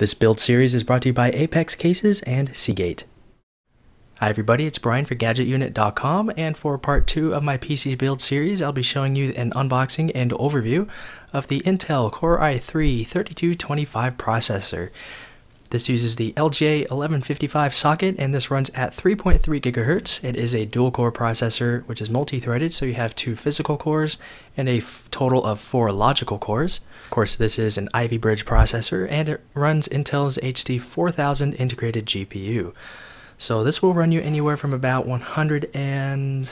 This build series is brought to you by Apex Cases and Seagate. Hi everybody, it's Brian for GadgetUnit.com and for part 2 of my PC build series I'll be showing you an unboxing and overview of the Intel Core i3-3225 processor. This uses the LGA 1155 socket and this runs at 3.3 gigahertz. It is a dual core processor which is multi-threaded so you have two physical cores and a total of four logical cores. Of course this is an Ivy Bridge processor and it runs Intel's HD 4000 integrated GPU. So this will run you anywhere from about $130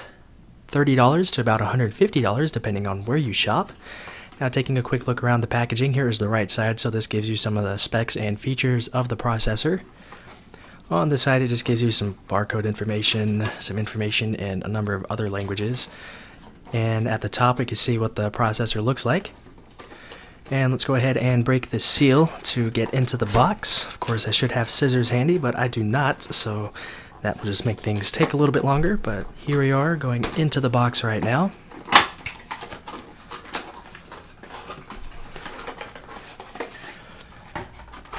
to about $150 depending on where you shop. Now taking a quick look around the packaging, here is the right side, so this gives you some of the specs and features of the processor. On the side it just gives you some barcode information, some information in a number of other languages. And at the top we can see what the processor looks like. And let's go ahead and break the seal to get into the box. Of course I should have scissors handy, but I do not, so that will just make things take a little bit longer. But here we are going into the box right now.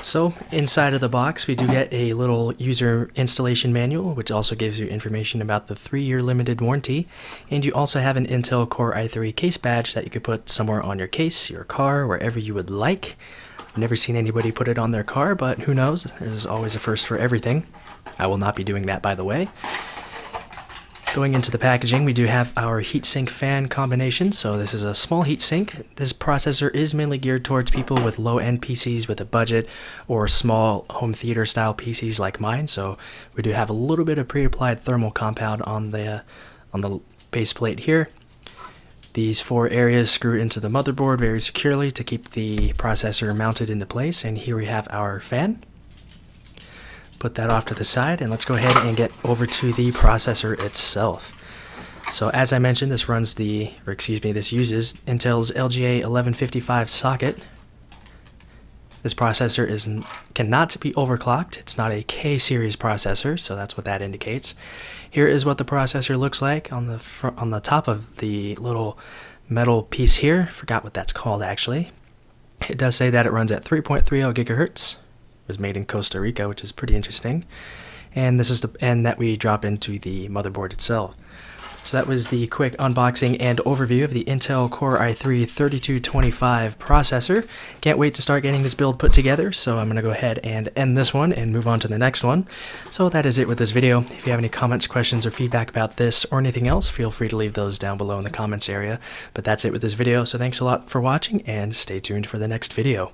So inside of the box we do get a little user installation manual which also gives you information about the 3-year limited warranty and you also have an Intel Core i3 case badge that you could put somewhere on your case, your car, wherever you would like. I've never seen anybody put it on their car but who knows, there's always a first for everything. I will not be doing that by the way. Going into the packaging, we do have our heatsink fan combination. So this is a small heatsink. This processor is mainly geared towards people with low-end PCs with a budget or small home theater style PCs like mine. So we do have a little bit of pre-applied thermal compound on the on the base plate here. These four areas screw into the motherboard very securely to keep the processor mounted into place. And here we have our fan put that off to the side and let's go ahead and get over to the processor itself. So as I mentioned, this runs the, or excuse me, this uses Intel's LGA 1155 socket. This processor is cannot be overclocked. It's not a K-series processor, so that's what that indicates. Here is what the processor looks like on the front, on the top of the little metal piece here. Forgot what that's called actually. It does say that it runs at 3.30 gigahertz was made in Costa Rica, which is pretty interesting. And this is the and that we drop into the motherboard itself. So that was the quick unboxing and overview of the Intel Core i3-3225 processor. Can't wait to start getting this build put together, so I'm going to go ahead and end this one and move on to the next one. So that is it with this video. If you have any comments, questions, or feedback about this or anything else, feel free to leave those down below in the comments area. But that's it with this video, so thanks a lot for watching and stay tuned for the next video.